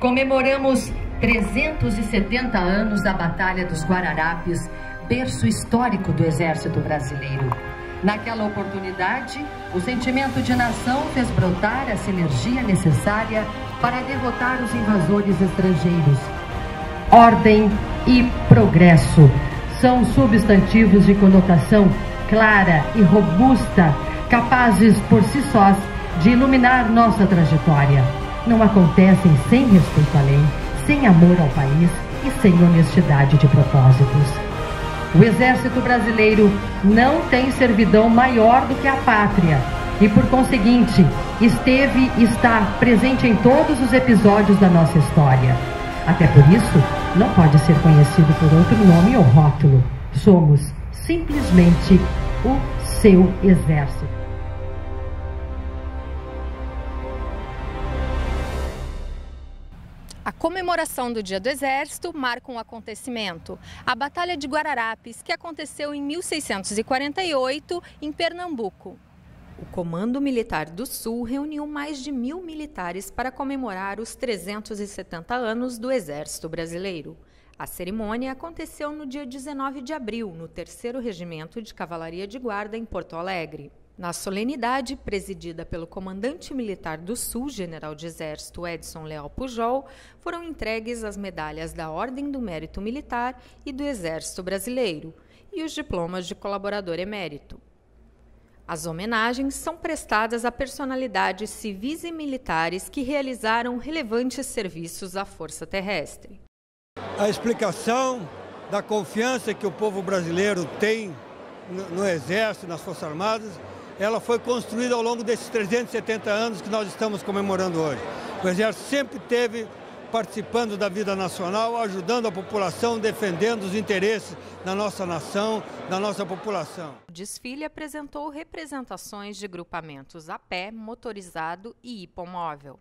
Comemoramos 370 anos da Batalha dos Guararapes, berço histórico do Exército Brasileiro. Naquela oportunidade, o sentimento de nação fez brotar a sinergia necessária para derrotar os invasores estrangeiros. Ordem e progresso são substantivos de conotação clara e robusta, capazes por si sós de iluminar nossa trajetória. Não acontecem sem respeito à lei, sem amor ao país e sem honestidade de propósitos. O Exército Brasileiro não tem servidão maior do que a pátria e, por conseguinte, esteve e está presente em todos os episódios da nossa história. Até por isso, não pode ser conhecido por outro nome ou rótulo. Somos simplesmente o seu exército. A comemoração do Dia do Exército marca um acontecimento, a Batalha de Guararapes, que aconteceu em 1648 em Pernambuco. O Comando Militar do Sul reuniu mais de mil militares para comemorar os 370 anos do Exército Brasileiro. A cerimônia aconteceu no dia 19 de abril, no 3 Regimento de Cavalaria de Guarda, em Porto Alegre. Na solenidade, presidida pelo comandante militar do Sul, general de Exército Edson Leal Pujol, foram entregues as medalhas da Ordem do Mérito Militar e do Exército Brasileiro e os diplomas de colaborador emérito. As homenagens são prestadas a personalidades civis e militares que realizaram relevantes serviços à Força Terrestre. A explicação da confiança que o povo brasileiro tem no, Exército, nas Forças Armadas, ela foi construída ao longo desses 370 anos que nós estamos comemorando hoje. O Exército sempre teve participando da vida nacional, ajudando a população, defendendo os interesses da nossa nação, da nossa população. O desfile apresentou representações de grupamentos a pé, motorizado e hipomóvel.